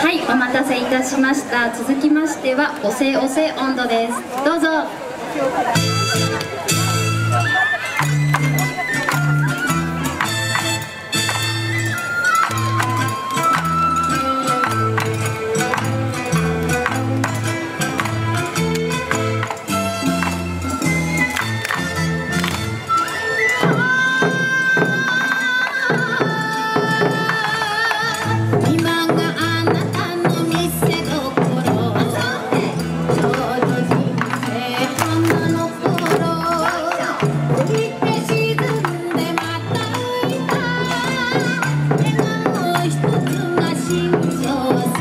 はいお待たせいたしました。続きましてはおせおせ温度です。どうぞ。was